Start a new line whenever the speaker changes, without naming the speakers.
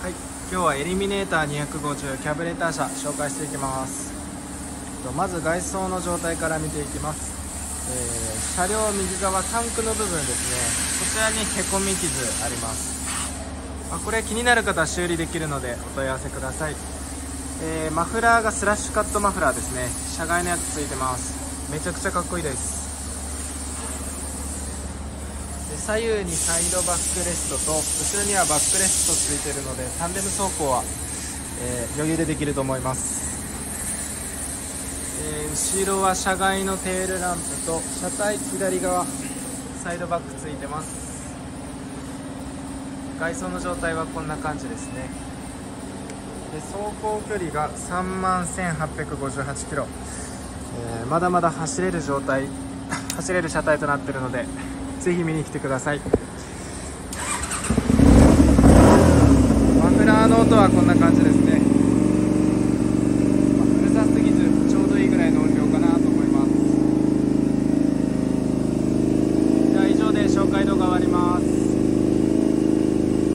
はい、今日はエリミネーター250キャブレター車紹介していきます。とまず外装の状態から見ていきます、えー車両右側タンクの部分ですね。こちらにへこみ傷あります。あこれ気になる方は修理できるのでお問い合わせください、えーマフラーがスラッシュカットマフラーですね。車外のやつついてます。めちゃくちゃかっこいいですで左右にサイドバックレストと後ろにはバックレストついてるのでタンデム走行は、えー余裕でできると思います、えー後ろは車外のテールランプと車体左側サイドバックついてます。外装の状態はこんな感じですね。で走行距離が3万1858キロ、えーまだまだ走れる状態 走れる車体となっているのでぜひ見に来てください。マフラーの音はこんな感じですね。